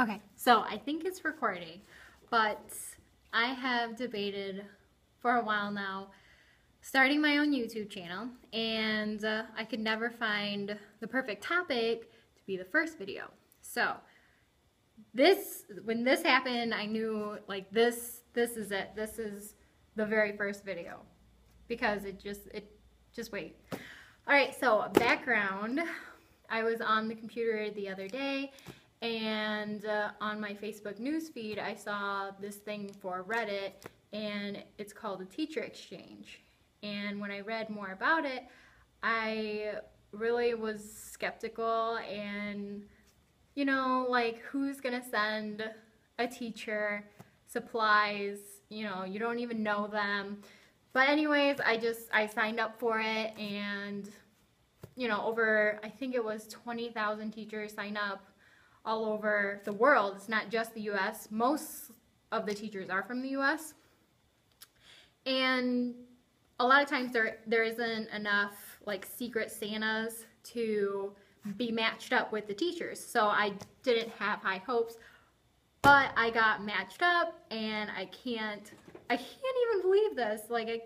Okay, so I think it's recording, but I have debated for a while now starting my own YouTube channel, and uh, I could never find the perfect topic to be the first video. So this, when this happened, I knew like this, this is it. This is the very first video because it just, it just wait. All right, so background. I was on the computer the other day and uh, on my Facebook newsfeed, I saw this thing for Reddit, and it's called a teacher exchange. And when I read more about it, I really was skeptical and, you know, like who's gonna send a teacher supplies? You know, you don't even know them. But anyways, I just I signed up for it, and you know, over I think it was twenty thousand teachers signed up all over the world. It's not just the US. Most of the teachers are from the US. And a lot of times there there isn't enough like secret Santas to be matched up with the teachers. So I didn't have high hopes, but I got matched up and I can't I can't even believe this. Like I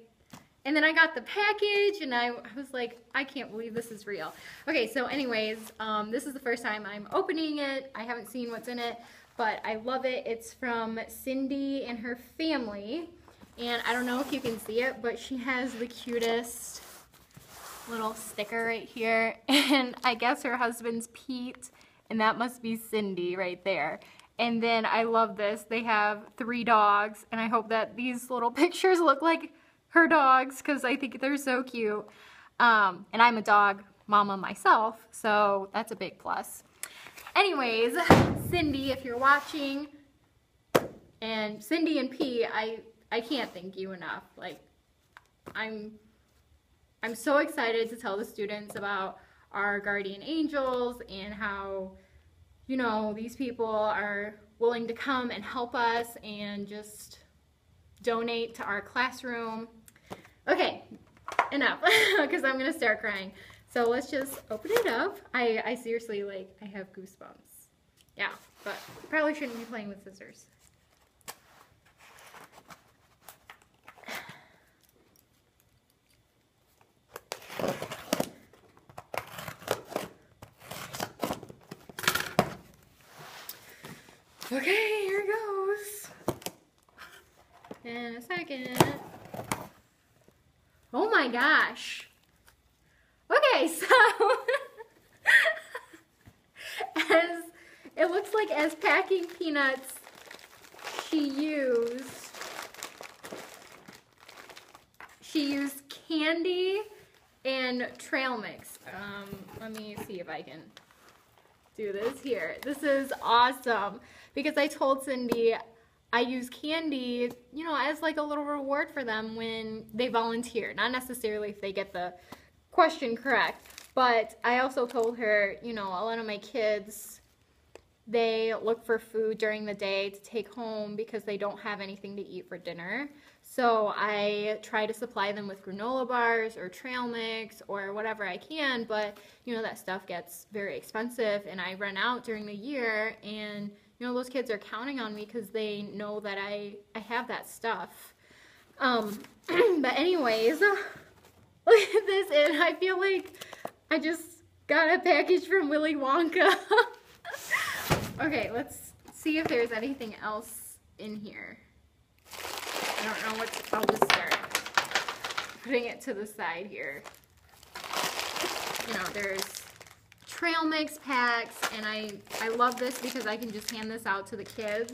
and then I got the package and I, I, was like, I can't believe this is real. Okay, so anyways, um, this is the first time I'm opening it. I haven't seen what's in it, but I love it. It's from Cyndi and her family. And I don't know if you can see it, but she has the cutest little sticker right here. And I guess her husband's Pete, and that must be Cyndi right there. And then I love this. They have three dogs, and I hope that these little pictures look like her dogs because I think they're so cute. Um, and I'm a dog mama myself, so that's a big plus. Anyways, Cyndi, if you're watching, and Cyndi and P, I I can't thank you enough. Like, I'm I'm so excited to tell the students about our guardian angels and how you know these people are willing to come and help us and just donate to our classroom Okay, enough, because I'm gonna start crying. So let's just open it up. I, I seriously, like, I have goosebumps. Yeah, but probably shouldn't be playing with scissors. Okay, here goes. In a second. My gosh. Okay, so as it looks like as packing peanuts she used she used candy and trail mix. Um, let me see if I can do this here. This is awesome because I told Cyndi I use candy, you know, as like a little reward for them when they volunteer. Not necessarily if they get the question correct, but I also told her, you know, a lot of my kids, they look for food during the day to take home because they don't have anything to eat for dinner. So I try to supply them with granola bars or trail mix or whatever I can, but you know, that stuff gets very expensive and I run out during the year and you know, those kids are counting on me because they know that I, I have that stuff. Um, but anyways, look at this, and I feel like I just got a package from Willy Wonka. okay, let's see if there's anything else in here. I don't know what to, I'll just start putting it to the side here. You know, there's trail mix packs and I I love this because I can just hand this out to the kids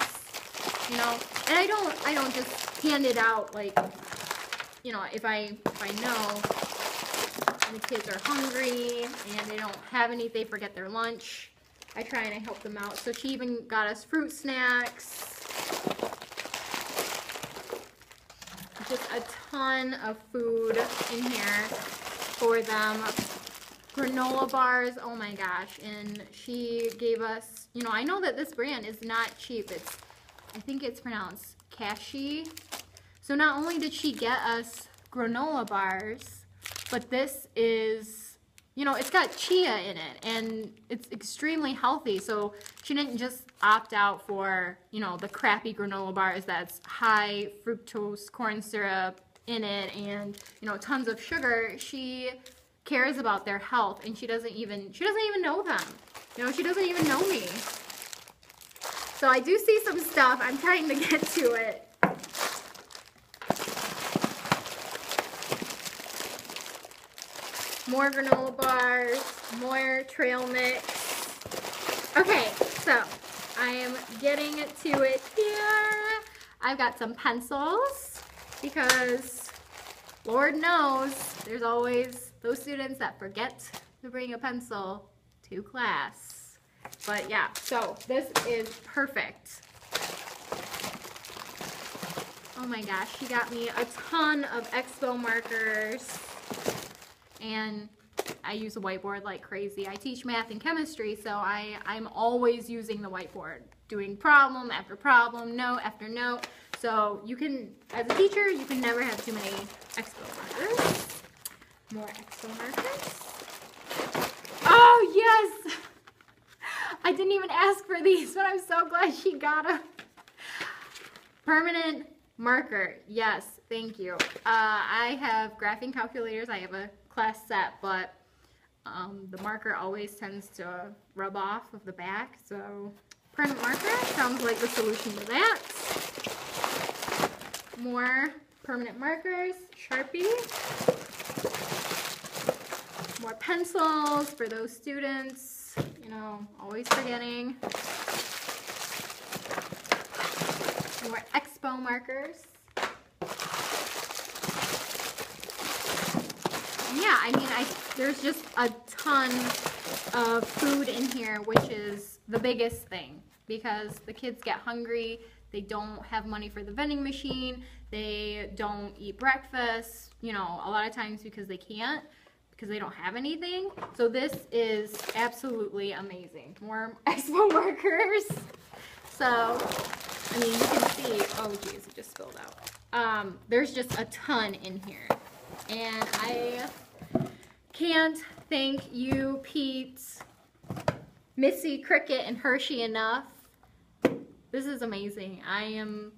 you know? And I don't I don't just hand it out like you know if I if I know the kids are hungry and they don't have any they forget their lunch I try and I help them out. So she even got us fruit snacks. Just a ton of food in here for them granola bars. Oh my gosh. And she gave us, you know, I know that this brand is not cheap. It's, I think it's pronounced Kashi. So not only did she get us granola bars, but this is, you know, it's got chia in it and it's extremely healthy. So she didn't just opt out for, you know, the crappy granola bars that's high fructose corn syrup in it and, you know, tons of sugar. She cares about their health and she doesn't even, she doesn't even know them. You know, she doesn't even know me. So I do see some stuff. I'm trying to get to it. More granola bars, more trail mix. Okay, so I am getting to it here. I've got some pencils because Lord knows there's always those students that forget to bring a pencil to class. But yeah, so this is perfect. Oh my gosh, he got me a ton of expo markers. And I use a whiteboard like crazy. I teach math and chemistry, so I, I'm always using the whiteboard, doing problem after problem, note after note. So you can, as a teacher, you can never have too many expo markers. More expo markers. Oh, yes! I didn't even ask for these, but I'm so glad she got them. Permanent marker. Yes, thank you. Uh, I have graphing calculators. I have a class set, but um, the marker always tends to rub off of the back. So permanent marker sounds like the solution to that. More permanent markers, Sharpie. More pencils for those students, you know, always forgetting. More expo markers. yeah, I mean, I there's just a ton of food in here, which is the biggest thing because the kids get hungry. They don't have money for the vending machine. They don't eat breakfast, you know, a lot of times because they can't, because they don't have anything. So this is absolutely amazing. More expo markers. So, I mean, you can see, oh geez, it just spilled out. Um, there's just a ton in here. And I can't thank you, Pete, Missy, Cricket, and Hershey enough. This is amazing. I am,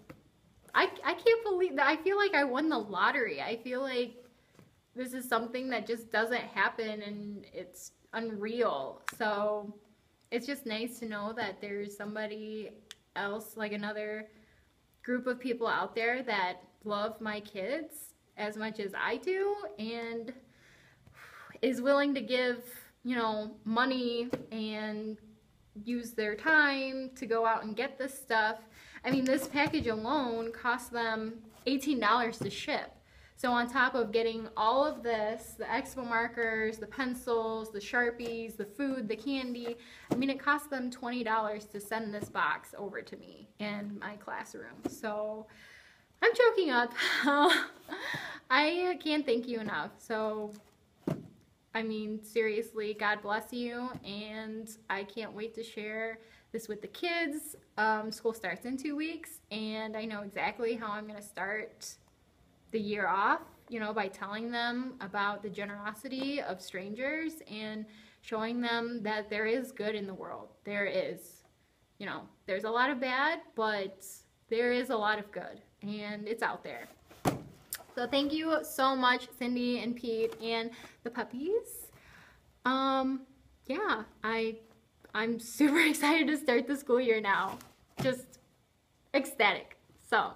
I, I can't believe that. I feel like I won the lottery. I feel like this is something that just doesn't happen and it's unreal. So it's just nice to know that there's somebody else, like another group of people out there that love my kids as much as I do. And is willing to give, you know, money and use their time to go out and get this stuff. I mean, this package alone cost them $18 to ship. So on top of getting all of this, the expo markers, the pencils, the Sharpies, the food, the candy, I mean, it cost them $20 to send this box over to me in my classroom. So I'm choking up. I can't thank you enough. So I mean, seriously, God bless you, and I can't wait to share this with the kids. Um, school starts in two weeks, and I know exactly how I'm going to start the year off, you know, by telling them about the generosity of strangers and showing them that there is good in the world. There is. You know, there's a lot of bad, but there is a lot of good, and it's out there. So thank you so much, Cyndi and Pete and the puppies. Um, yeah, I, I'm super excited to start the school year now. Just ecstatic. So,